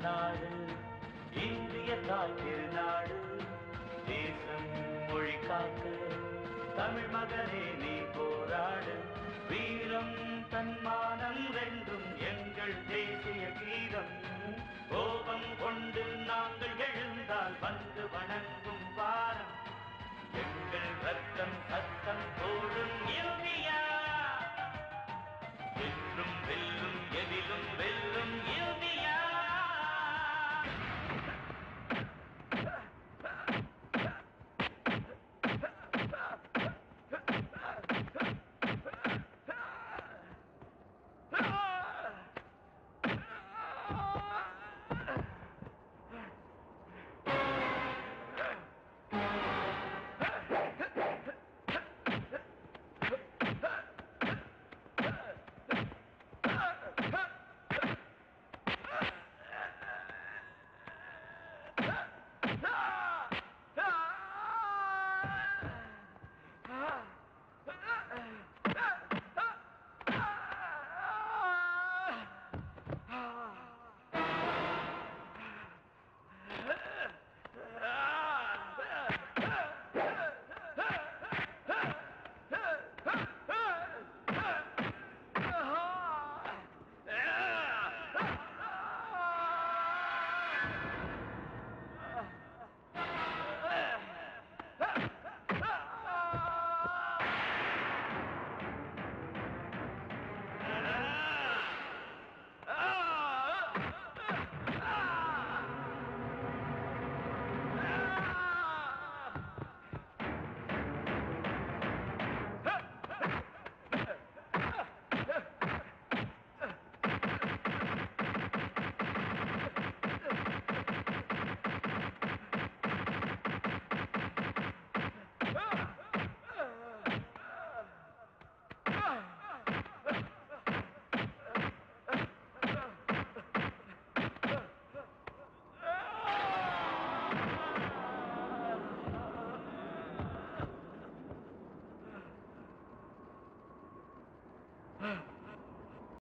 நன்னாடு இந்திய தாய் திருநாடு தேசம் மொழி காக்க தமிழ் மகனே நீ போராடு. வீரம் தன்மானம் வென்றும் எங்கள் தேசம்.